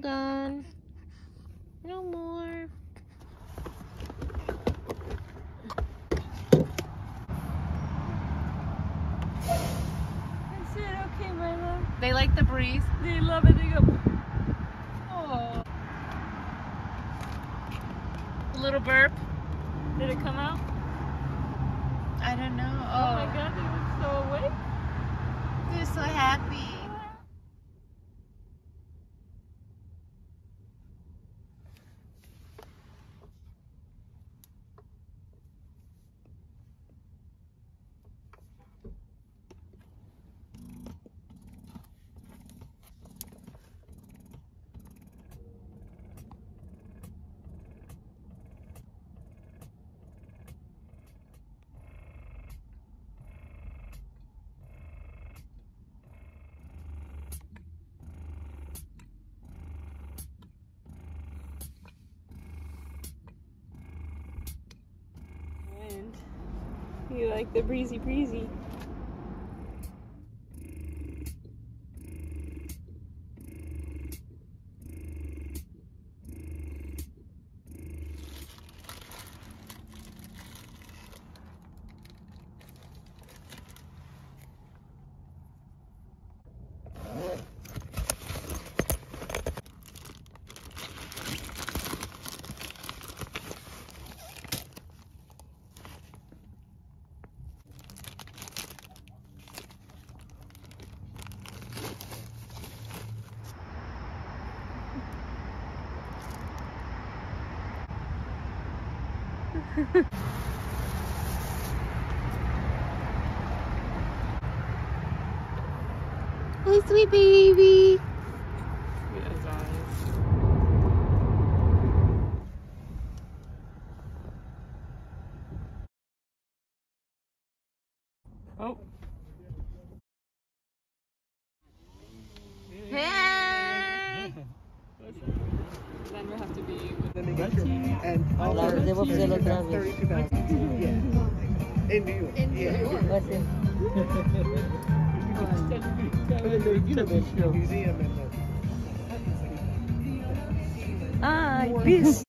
done. No more. I said, okay, my love. They like the breeze. They love it. They go, oh. A little burp. Did it come out? I don't know. Oh, oh my god, they look so awake. They're so happy. And you like the breezy breezy. Hey, sweet baby. Oh. Be with Then get your and all debo ser otra vez. thirty-two thousand. Yeah. In New York. In New York. Gracias. You know museum and the. I miss